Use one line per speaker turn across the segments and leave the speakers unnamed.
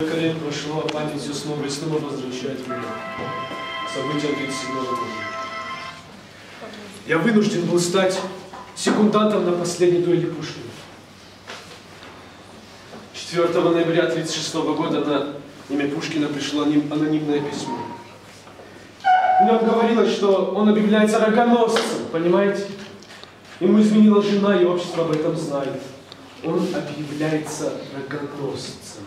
Колен прошло, а память все снова и снова возвращает меня. События 37 года. Я вынужден был стать секундантом на последней дуэли Пушкина. 4 ноября 1936 года на имя Пушкина пришло анонимное письмо. В нем говорилось, что он объявляется рогоносцем, понимаете? Ему изменила жена, и общество об этом знает. Он объявляется рогоносцем.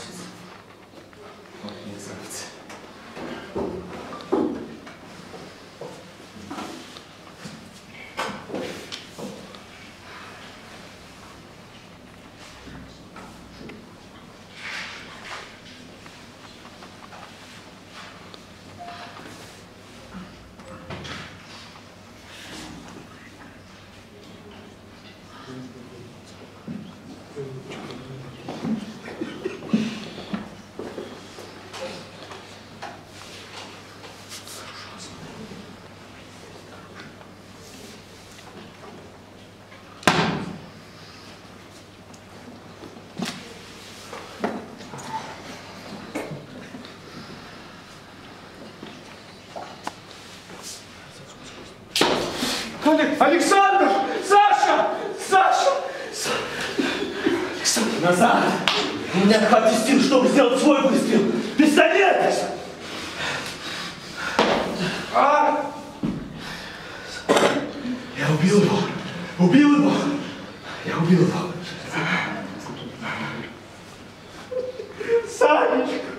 しずの
印刷うん Александр! Саша! Саша! Са- Александр!
Назад! У меня хватит сил, чтобы сделать свой выстрел! Пистолет!
А!
Я убил его! Убил его! Я убил его!
Санечка!